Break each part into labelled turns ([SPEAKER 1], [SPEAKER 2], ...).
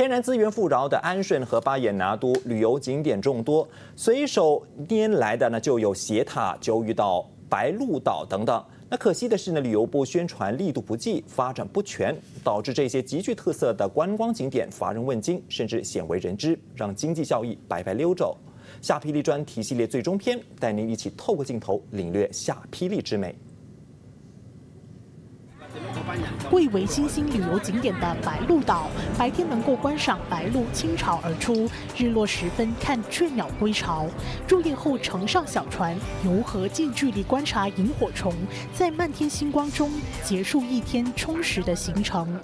[SPEAKER 1] 天然资源富饶的安顺和巴彦拿都旅游景点众多，随手拈来的呢就有斜塔、九屿岛、白鹭岛等等。那可惜的是呢，旅游部宣传力度不济，发展不全，导致这些极具特色的观光景点乏人问津，甚至鲜为人知，让经济效益白白溜走。下霹雳专题系列最终篇，带您一起透过镜头领略下霹雳之美。
[SPEAKER 2] 贵为新兴旅游景点的白鹭岛，白天能够观赏白鹭倾巢而出，日落时分看倦鸟归巢。入夜后乘上小船游河，近距离观察萤火虫，在漫天星光中结束一天充实的行程。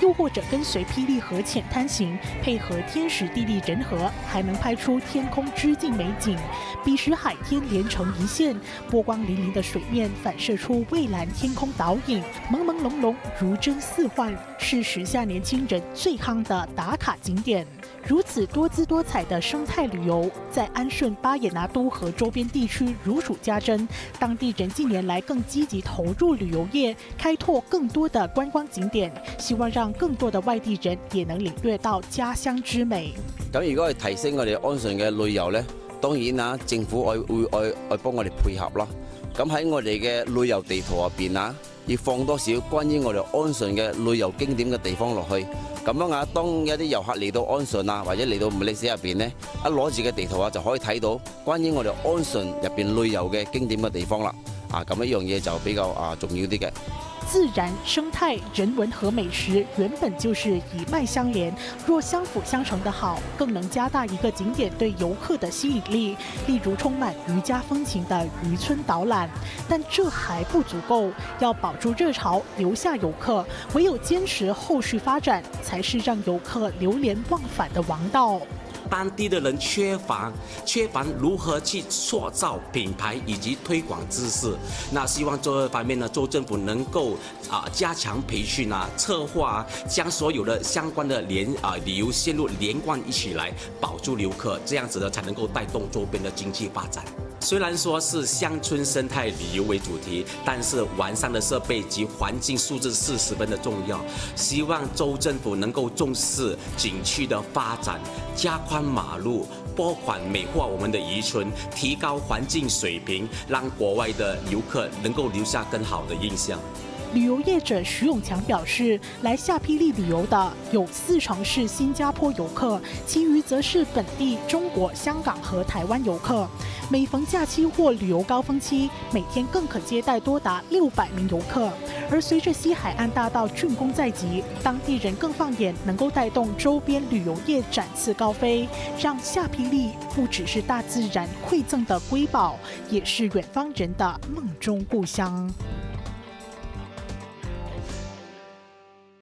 [SPEAKER 2] 又或者跟随霹雳河浅滩行，配合天时地利人和，还能拍出天空之境美景。彼时海天连成一线，波光粼粼的水面反射出蔚蓝天空倒影，朦朦胧胧如真似幻，是时下年轻人最夯的打卡景点。如此多姿多彩的生态旅游，在安顺巴也拿都和周边地区如数家珍。当地人近年来更积极投入旅游业，开拓更多的观光景点，希望让更多的外地人也能领略到家乡之美。
[SPEAKER 3] 咁如果系提升我哋安顺嘅旅游呢，当然啊，政府愛會愛愛幫我哋配合咯。咁喺我哋嘅旅游地图入边啊，要放多少关于我哋安顺嘅旅游经典嘅地方落去。咁样啊，当一啲游客嚟到安顺啊，或者嚟到馬來西亞入边呢，一攞住嘅地图啊，就可以睇到关于我哋安顺入边旅游嘅经典嘅地方啦。啊，咁一样嘢就比较啊重要啲嘅。
[SPEAKER 2] 自然、生态、人文和美食原本就是一脉相连，若相辅相成的好，更能加大一个景点对游客的吸引力。例如充满渔家风情的渔村导览，但这还不足够，要保住热潮，留下游客，唯有坚持后续发展，才是让游客流连忘返的王道。
[SPEAKER 4] 当地的人缺乏缺乏如何去塑造品牌以及推广知识，那希望这方面呢，州政府能够啊加强培训啊，策划啊，将所有的相关的连啊旅游线路连贯一起来，保住游客，这样子呢才能够带动周边的经济发展。虽然说是乡村生态旅游为主题，但是完善的设备及环境素质是十分的重要。希望州政府能够重视景区的发展，加宽马路，拨款美化我们的渔村，提高环境水平，让国外的游客能够留下更好的印象。
[SPEAKER 2] 旅游业者徐永强表示，来下霹雳旅游的有四成是新加坡游客，其余则是本地中国香港和台湾游客。每逢假期或旅游高峰期，每天更可接待多达六百名游客。而随着西海岸大道竣工在即，当地人更放眼能够带动周边旅游业展翅高飞，让夏霹雳不只是大自然馈赠的瑰宝，也是远方人的梦中故乡。